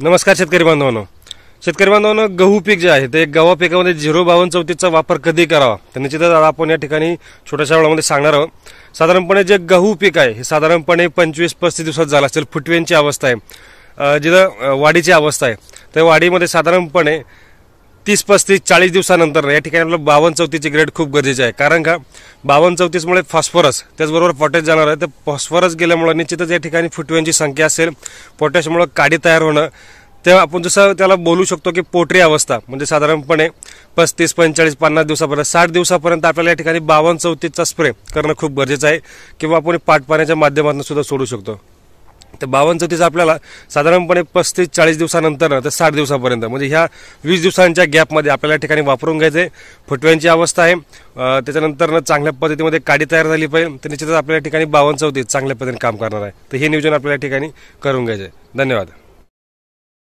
नमस्कार शेतकरी बांधवांनो. शेतकरी बांधवांनो गहू पीक जे आहे ते गव्हा पिकामध्ये झिरो बावन्न चौतीसचा वापर कधी करावा? तर निश्चितच आपण या ठिकाणी छोट्याशा वेळामध्ये सांगणार आहोत. साधारणपणे जे गहू पीक आहे हे साधारणपणे पंचवीस पस्तीस दिवसात झालं असेल. फुटव्यांची अवस्था आहे. जिथं वाढीची अवस्था आहे. त्या वाढीमध्ये साधारणपणे तीस पस्तीस चाळीस दिवसानंतर या ठिकाणी आपलं बावन्न चौतीसची ग्रेड खूप गरजेचे आहे. कारण का? बावन्न चौतीसमुळे फॉस्फरस त्याचबरोबर पोटॅश जाणार आहे. तर फॉस्फरस गेल्यामुळे निश्चितच या ठिकाणी फुटव्यांची संख्या असेल. पोटॅशमुळे काडी तयार होणं. तेव्हा आपण जसं त्याला बोलू शकतो की पोटरी अवस्था म्हणजे साधारणपणे पस्तीस पंचेचाळीस पन्नास दिवसापर्यंत साठ दिवसापर्यंत आपल्याला या ठिकाणी बावन्न चौतीसचा स्प्रे करणं खूप गरजेचं आहे. किंवा आपण पाटपाण्याच्या माध्यमातून सुद्धा सोडू शकतो. तर बावन्न चौतीस आपल्याला साधारणपणे पस्तीस चाळीस दिवसानंतर तर साठ दिवसापर्यंत. म्हणजे ह्या वीस दिवसांच्या गॅपमध्ये आपल्याला ठिकाणी वापरून घ्यायचं. आहे फुटव्यांची अवस्था आहे. त्याच्यानंतर चांगल्या पद्धतीमध्ये काडी तयार झाली पाहिजे. तर निश्चितच आपल्या ठिकाणी बावन्न चौतीस चांगल्या पद्धतीने काम करणार आहे. तर हे नियोजन आपल्या या ठिकाणी करून घ्यायचं. आहे धन्यवाद.